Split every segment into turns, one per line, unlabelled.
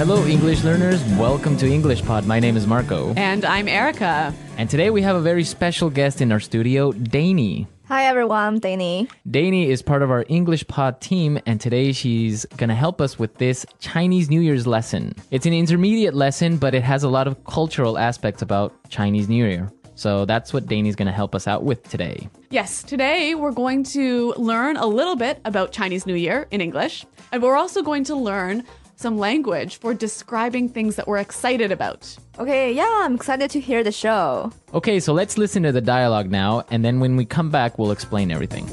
Hello, English learners. Welcome to English Pod. My name is Marco.
And I'm Erica.
And today we have a very special guest in our studio, Dani.
Hi everyone, I'm Danny.
Danny is part of our English Pod team, and today she's gonna help us with this Chinese New Year's lesson. It's an intermediate lesson, but it has a lot of cultural aspects about Chinese New Year. So that's what Dani's gonna help us out with today.
Yes, today we're going to learn a little bit about Chinese New Year in English, and we're also going to learn some language for describing things that we're excited about.
Okay, yeah, I'm excited to hear the show.
Okay, so let's listen to the dialogue now, and then when we come back, we'll explain everything.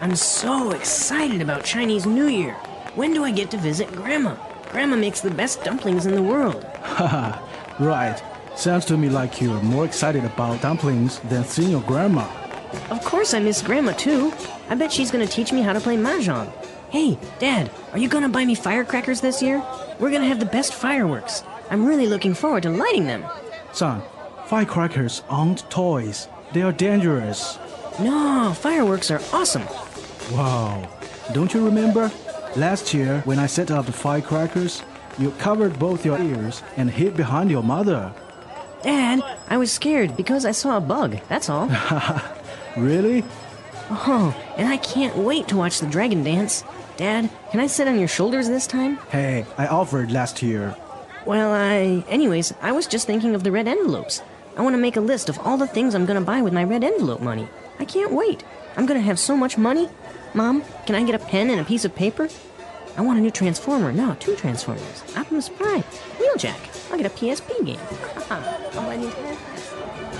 I'm so excited about Chinese New Year. When do I get to visit Grandma? Grandma makes the best dumplings in the world.
Haha, Right. Sounds to me like you're more excited about dumplings than seeing your grandma.
Of course, I miss Grandma too. I bet she's gonna teach me how to play Mahjong. Hey, Dad, are you gonna buy me firecrackers this year? We're gonna have the best fireworks. I'm really looking forward to lighting them.
Son, firecrackers aren't toys. They are dangerous.
No, fireworks are awesome.
Wow. Don't you remember? Last year, when I set up the firecrackers, you covered both your ears and hid behind your mother.
Dad, I was scared because I saw a bug, that's all.
Really?
Oh, and I can't wait to watch the dragon dance. Dad, can I sit on your shoulders this time?
Hey, I offered last year.
Well, I. Anyways, I was just thinking of the red envelopes. I want to make a list of all the things I'm gonna buy with my red envelope money. I can't wait. I'm gonna have so much money. Mom, can I get a pen and a piece of paper? I want a new Transformer. No, two Transformers. Optimus Prime. Wheeljack. I'll get a PSP game. I'll buy.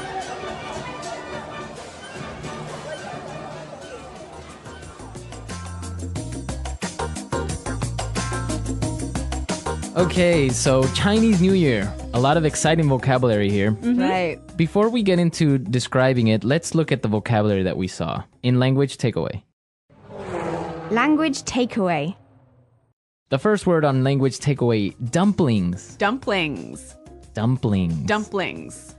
Okay, so Chinese New Year. A lot of exciting vocabulary here.
Right.
Before we get into describing it, let's look at the vocabulary that we saw in language takeaway.
Language takeaway.
The first word on language takeaway dumplings.
Dumplings.
Dumplings.
Dumplings.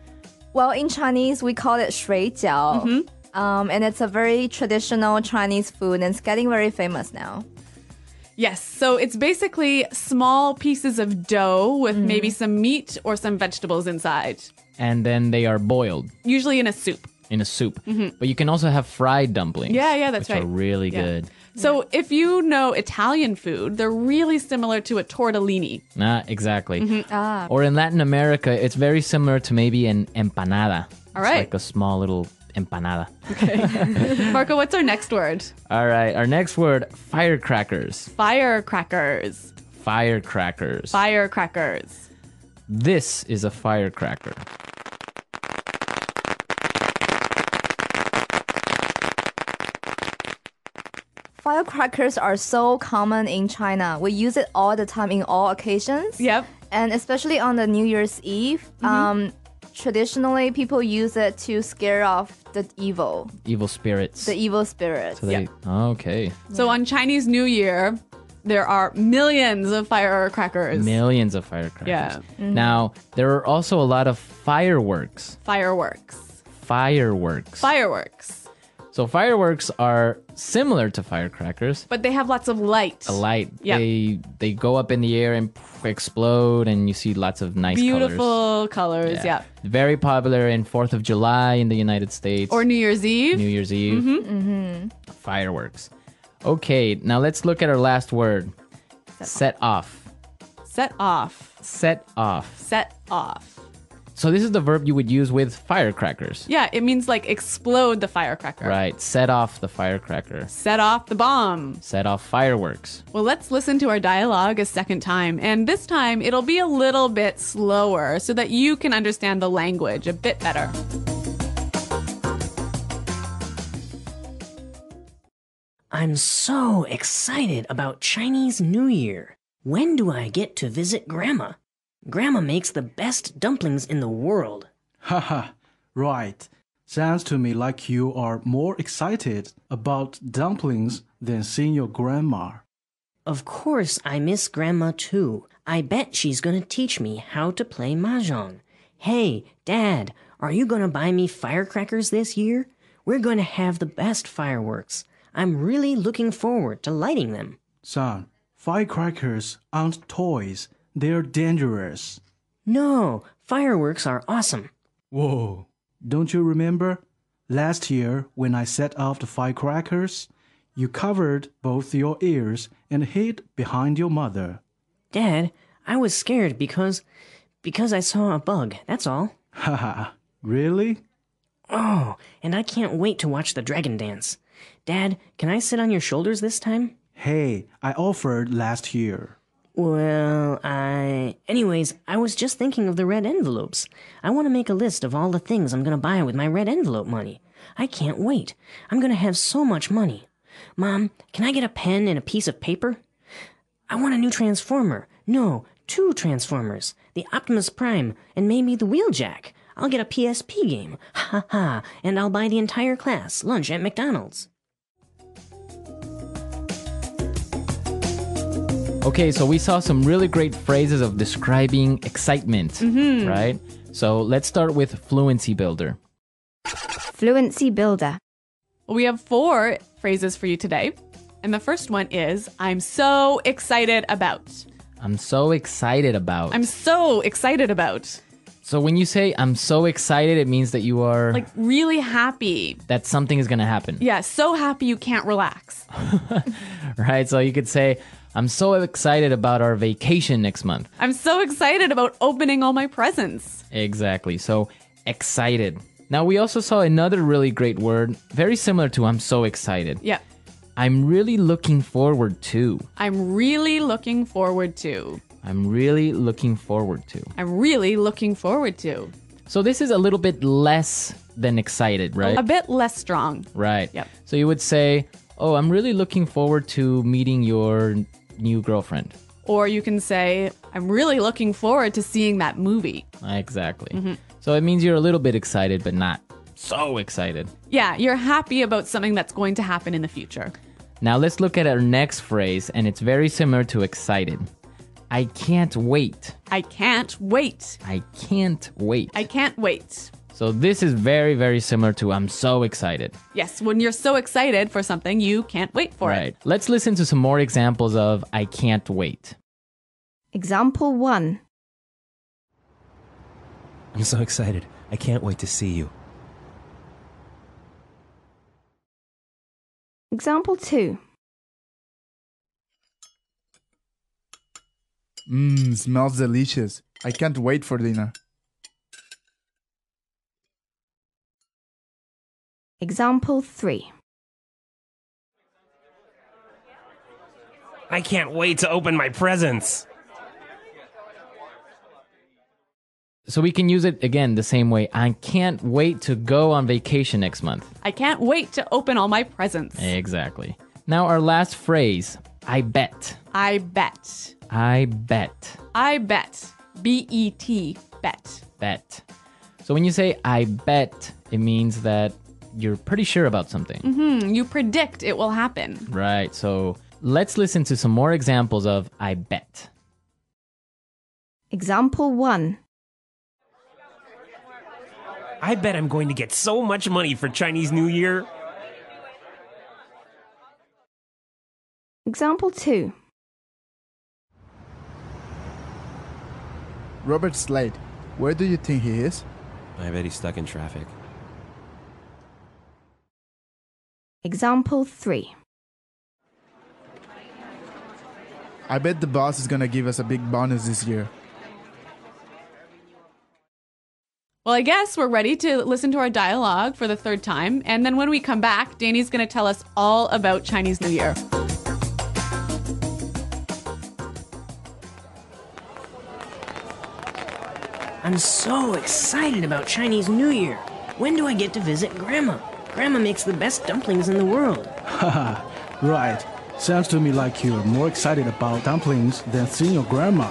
Well, in Chinese, we call it 水饺. Um, and it's a very traditional Chinese food and it's getting very famous now.
Yes, so it's basically small pieces of dough with maybe some meat or some vegetables inside,
and then they are boiled
usually in a soup.
in a soup. But you can also have fried dumplings.
Yeah, yeah, that's
which
right.
are really
Yeah.
good.
So if you know Italian food, they're really similar to a tortellini.
Nah, exactly.
Mm-hmm.
Ah.
Or in Latin America, it's very similar to maybe an empanada.
All
It's
right.
like a small little empanada. Okay.
Marco, what's our next word?
All right, our next word firecrackers.
Firecrackers.
Firecrackers.
Firecrackers.
this is a firecracker.
Firecrackers are so common in China. We use it all the time in all occasions.
Yep.
And especially on the New Year's Eve. Um, traditionally, people use it to scare off the evil,
Evil spirits.
the evil spirits.
So they, oh, okay.
So on Chinese New Year, there are millions of firecrackers.
Millions of firecrackers.
Yeah. Mm-hmm.
Now, there are also a lot of fireworks.
Fireworks.
Fireworks.
Fireworks.
So fireworks are similar to firecrackers.
But they have lots of light.
A light.
Yeah.
They they go up in the air and explode, and you see lots of nice.
Beautiful colors. Yeah.
Very popular in Fourth of July in the United States.
Or New Year's Eve.
New Year's Eve. Mm-hmm. Fireworks. Okay, now let's look at our last word. Set off.
Set off.
Set off.
Set off.
So this is the verb you would use with firecrackers.
Yeah, it means like explode the firecracker.
Right. Set off the firecracker.
Set off the bomb.
Set off fireworks.
Well, let's listen to our dialogue a second time. And this time it'll be a little bit slower so that you can understand the language a bit better.
I'm so excited about Chinese New Year. When do I get to visit Grandma? Grandma makes the best dumplings in the world.
Haha, right. Sounds to me like you are more excited about dumplings than seeing your grandma.
Of course, I miss Grandma too. I bet she's gonna teach me how to play Mahjong. Hey, Dad, are you gonna buy me firecrackers this year? We're going to have the best fireworks. I'm really looking forward to lighting them.
Son, firecrackers aren't toys. They're dangerous.
No, fireworks are awesome.
Whoa. Don't you remember? Last year, when I set off the firecrackers, you covered both your ears and hid behind your mother.
Dad, I was scared because. because I saw a bug, that's all.
Haha, really?
Oh, and I can't wait to watch the dragon dance. Dad, can I sit on your shoulders this time?
Hey, I offered last year.
Well, I. Anyways, I was just thinking of the red envelopes. I want to make a list of all the things I'm going to buy with my red envelope money. I can't wait. I'm going to have so much money. Mom, can I get a pen and a piece of paper? I want a new transformer. No, two transformers. The Optimus Prime and maybe the Wheeljack. I'll get a PSP game. Ha ha. And I'll buy the entire class lunch at McDonald's.
Okay, so we saw some really great phrases of describing excitement, mm-hmm. right? So let's start with fluency builder.
Fluency builder.
We have four phrases for you today. And the first one is I'm so excited about.
I'm so excited about.
I'm so excited about.
so when you say I'm so excited, it means that you are
Like really happy.
that something is going to happen,
Yeah, so happy you can't relax.
right? So you could say I'm so excited about our vacation next month.
I'm so excited about opening all my presents.
Exactly. So excited. Now we also saw another really great word, very similar to I'm so excited.
Yeah.
I'm really looking forward to.
I'm really looking forward to.
I'm really looking forward to.
I'm really looking forward to.
So this is a little bit less than excited, right?
A bit less strong.
Right.
Yep.
So you would say, "Oh, I'm really looking forward to meeting your new girlfriend."
Or you can say, I'm really looking forward to seeing that movie.
Exactly. Mm-hmm. So it means you're a little bit excited, but not so excited.
Yeah, you're happy about something that's going to happen in the future.
Now let's look at our next phrase, and it's very similar to excited. I can't wait.
I can't wait.
I can't wait.
I can't wait.
So this is very, very similar to I'm so excited.
Yes, when you're so excited for something, you can't wait for
right.
it.
Let's listen to some more examples of I can't wait.
Example 1.
I'm so excited. I can't wait to see you.
Example 2.
Mmm, smells delicious. I can't wait for dinner.
Example 3.
I can't wait to open my presents.
So we can use it again the same way. I can't wait to go on vacation next month.
I can't wait to open all my presents.
Exactly. Now our last phrase, I bet.
I bet.
I bet.
I bet. B E T, bet.
Bet. So when you say I bet, it means that you're pretty sure about something.
Hmm, you predict it will happen.
Right. So let's listen to some more examples of I bet.
Example 1.
I bet I'm going to get so much money for Chinese New Year.
Example 2.
Robert's late, where do you think he is?
I bet he's stuck in traffic.
Example 3.
I bet the boss is gonna give us a big bonus this year.
Well, I guess we're ready to listen to our dialogue for the third time. And then when we come back, Danny's going to tell us all about Chinese New Year.
I'm so excited about Chinese New Year. When do I get to visit Grandma? Grandma makes the best dumplings in the world.
Haha, right. Sounds to me like you're more excited about dumplings than seeing your grandma.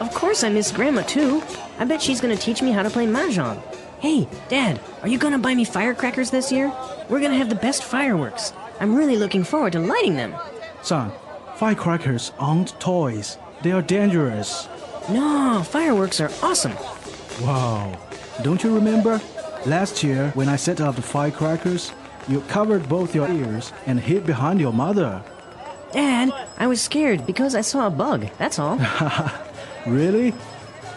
Of course, I miss Grandma too. I bet she's gonna teach me how to play mahjong. Hey, Dad, are you gonna buy me firecrackers this year? We're gonna have the best fireworks. I'm really looking forward to lighting them.
Son, firecrackers aren't toys. They are dangerous.
No, fireworks are awesome.
Wow. Don't you remember? Last year, when I set off the firecrackers, you covered both your ears and hid behind your mother.
Dad, I was scared because I saw a bug, that's all.
Really?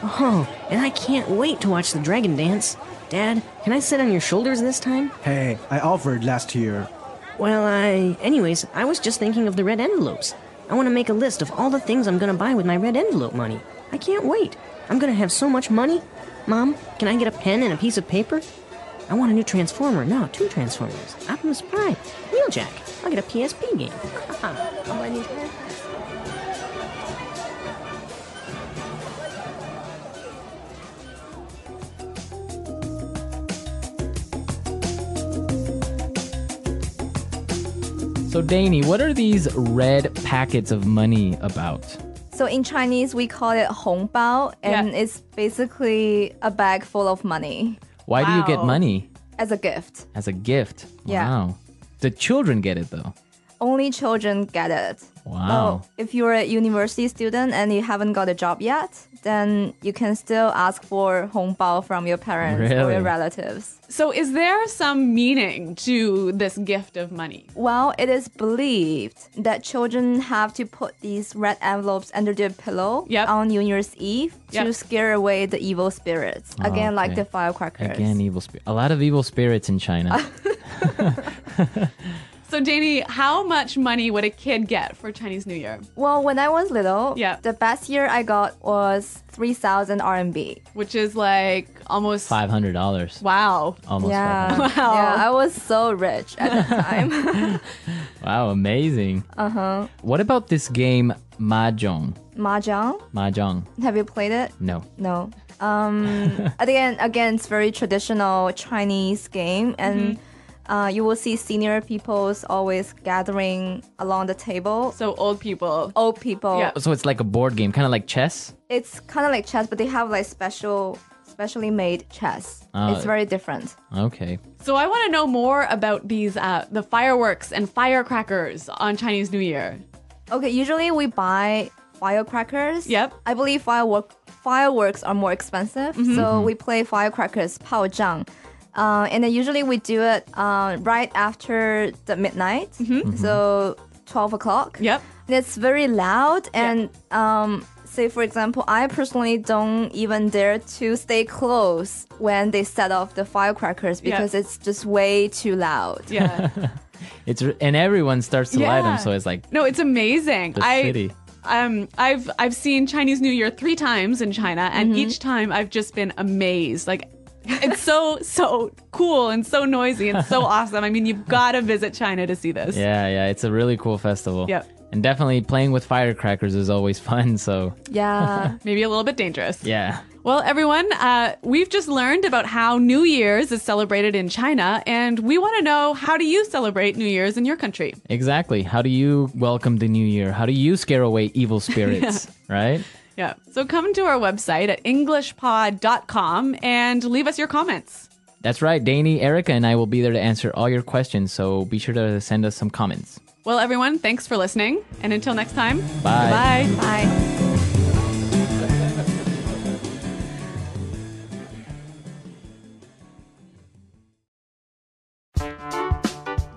Oh, and I can't wait to watch the dragon dance. Dad, can I sit on your shoulders this time?
Hey, I offered last year.
Well, I. Anyways, I was just thinking of the red envelopes. I want to make a list of all the things I'm gonna buy with my red envelope money. I can't wait. I'm gonna have so much money. Mom, can I get a pen and a piece of paper? I want a new Transformer. No, two Transformers. Optimus Prime. Wheeljack. I'll get a PSP game. I'll buy new
So, Danny, what are these red packets of money about?
So in Chinese, we call it hongbao, and
Yeah.
it's basically a bag full of money
Why do you get money?
as a gift.
As a gift.
Yeah.
Wow. The children get it though.
Only children get it.
Wow.
Oh, if you're a university student and you haven't got a job yet, then you can still ask for 红包 from your parents or your relatives.
So, is there some meaning to this gift of money?
Well, it is believed that children have to put these red envelopes under their pillow
Yep.
on New Year's Eve to scare away the evil spirits.
Oh,
Again, like
okay.
the firecrackers.
Again, evil spirit. A lot of evil spirits in China.
So, Danny, how much money would a kid get for Chinese New Year?
Well, when I was little,
Yeah.
the best year I got was 3,000 RMB.
Which is like almost
Five hundred dollars.
Wow.
Almost.
Yeah.
Wow.
Yeah, I was so rich at the time.
Wow, amazing. Uh huh.
Uh-huh.
What about this game Mahjong?
Mahjong,
Mahjong.
have you played it?
No.
No. Um, again, again, it's very traditional Chinese game, and uh, you will see senior people's always gathering along the table.
So, old people.
Old people.
Yeah.
So it's like a board game, kind of like chess.
It's kind of like chess, but they have like special, specially made chess.
Ah.
it's very different.
Okay.
So, I want to know more about these, uh, the fireworks and firecrackers on Chinese New Year.
Okay, usually we buy firecrackers.
Yep.
I believe firework fireworks are more expensive, so we play firecrackers, 炮仗. Uh, and then usually we do it uh, right after the midnight, so 12 o'clock.
Yep.
And it's very loud, and um, say for example, I personally don't even dare to stay close when they set off the firecrackers
Yeah.
because it's just way too loud.
Yeah.
It's and everyone starts to light them, so it's like
no, it's amazing.
the
I
city.
um I've I've seen Chinese New Year 3 times in China and each time I've just been amazed. Like it's so so cool and so noisy and so awesome. I mean, you've got to visit China to see this.
Yeah, yeah, it's a really cool festival.
Yep.
And definitely playing with firecrackers is always fun. So
Yeah.
Maybe a little bit dangerous.
yeah.
Well, everyone, uh, we've just learned about how New Year's is celebrated in China, and we want to know how do you celebrate New Year's in your country?
Exactly. How do you welcome the new year? How do you scare away evil spirits? Right?
Yeah. So come to our website at englishpod.com and leave us your comments.
That's right. Danny, Erica, and I will be there to answer all your questions. So be sure to send us some comments.
Well, everyone, thanks for listening. And until next time,
Bye.
bye.
Bye.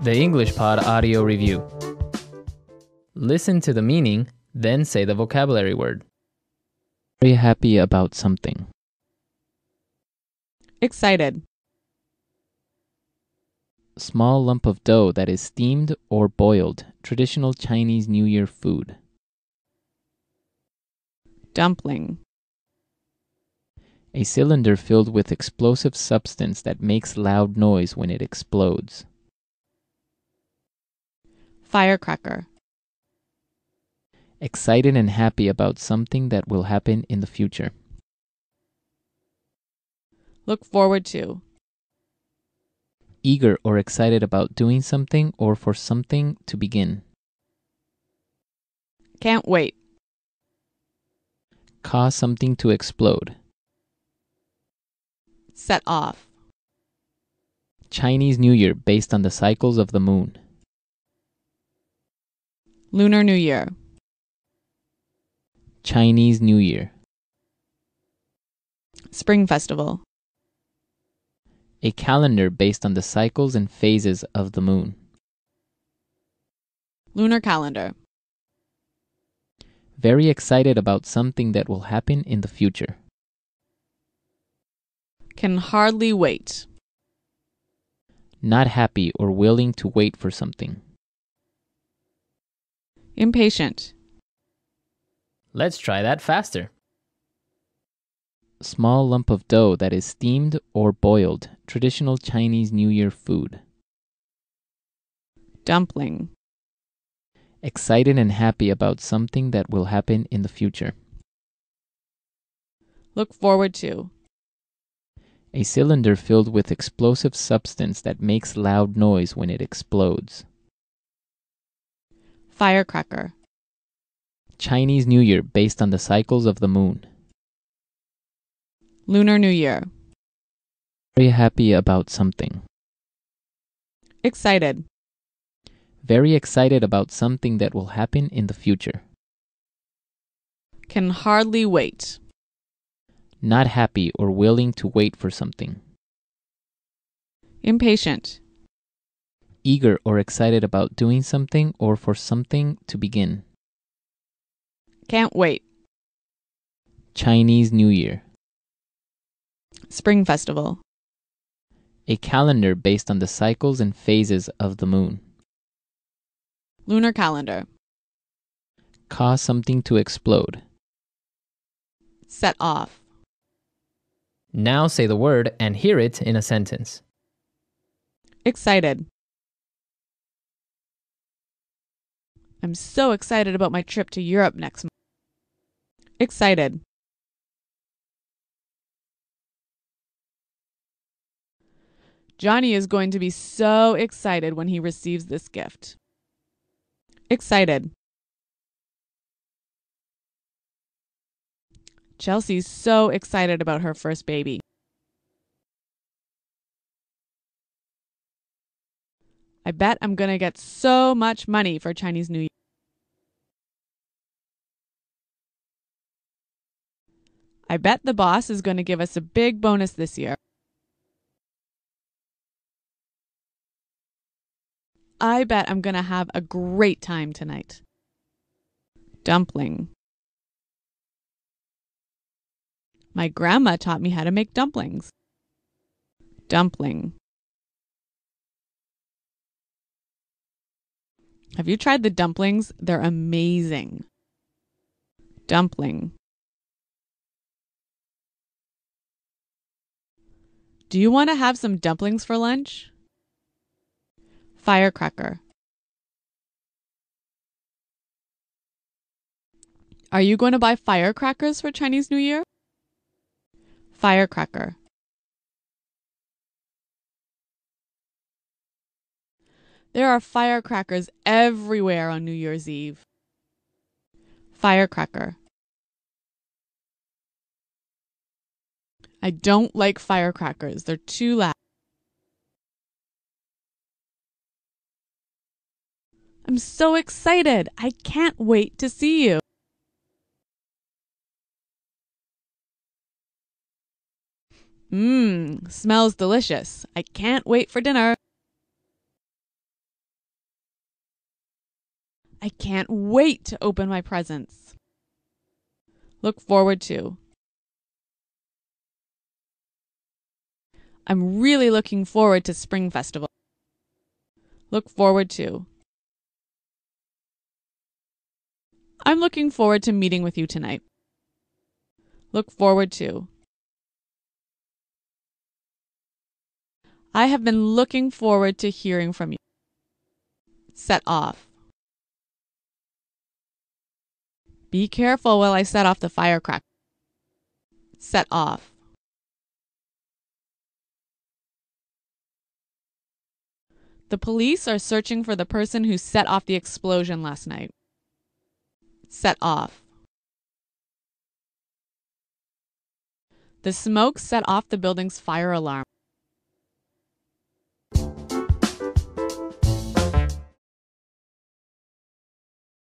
The English Pod Audio Review. Listen to the meaning, then say the vocabulary word. Very happy about something.
Excited.
Small lump of dough that is steamed or boiled. Traditional Chinese New Year food.
Dumpling.
A cylinder filled with explosive substance that makes loud noise when it explodes.
Firecracker.
Excited and happy about something that will happen in the future.
Look forward to.
Eager or excited about doing something or for something to begin.
Can't wait.
Cause something to explode.
Set off.
Chinese New Year based on the cycles of the moon.
Lunar New Year.
Chinese New Year.
Spring Festival.
A calendar based on the cycles and phases of the moon.
Lunar calendar.
Very excited about something that will happen in the future.
Can hardly wait.
Not happy or willing to wait for something.
Impatient.
Let's try that faster. Small lump of dough that is steamed or boiled. Traditional Chinese New Year food.
Dumpling.
Excited and happy about something that will happen in the future.
Look forward to.
A cylinder filled with explosive substance that makes loud noise when it explodes.
Firecracker.
Chinese New Year based on the cycles of the moon.
Lunar New Year.
Very happy about something.
Excited.
Very excited about something that will happen in the future.
Can hardly wait.
Not happy or willing to wait for something.
Impatient.
Eager or excited about doing something or for something to begin.
Can't wait.
Chinese New Year.
Spring Festival.
A calendar based on the cycles and phases of the moon.
Lunar calendar.
Cause something to explode.
Set off.
Now say the word and hear it in a sentence.
Excited. I'm so excited about my trip to Europe next month. Excited. Johnny is going to be so excited when he receives this gift. Excited. Chelsea's so excited about her first baby. I bet I'm going to get so much money for Chinese New Year. I bet the boss is going to give us a big bonus this year. I bet I'm going to have a great time tonight. Dumpling. My grandma taught me how to make dumplings. Dumpling. Have you tried the dumplings? They're amazing. Dumpling. Do you want to have some dumplings for lunch? Firecracker. Are you going to buy firecrackers for Chinese New Year? Firecracker. There are firecrackers everywhere on New Year's Eve. Firecracker. I don't like firecrackers. They're too loud. I'm so excited. I can't wait to see you. Mmm, smells delicious. I can't wait for dinner. I can't wait to open my presents. Look forward to. I'm really looking forward to Spring Festival. Look forward to. I'm looking forward to meeting with you tonight. Look forward to. I have been looking forward to hearing from you. Set off. Be careful while I set off the firecracker. Set off. The police are searching for the person who set off the explosion last night. Set off. The smoke set off the building's fire alarm.